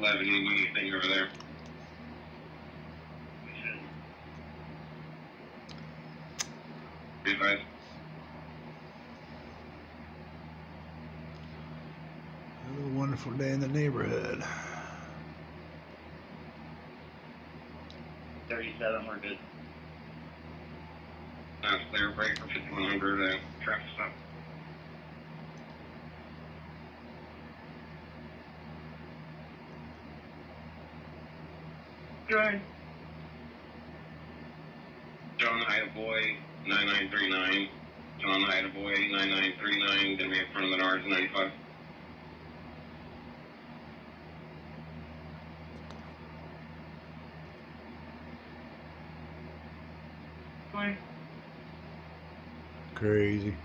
11, you need anything over there? Be advised. Another wonderful day in the neighborhood. 37, we're good. Uh, clear break for 5100, uh, traffic stop. Good. John Boy 9939. John Boy 9939, gonna be in front of Menards 95. Fine. Crazy.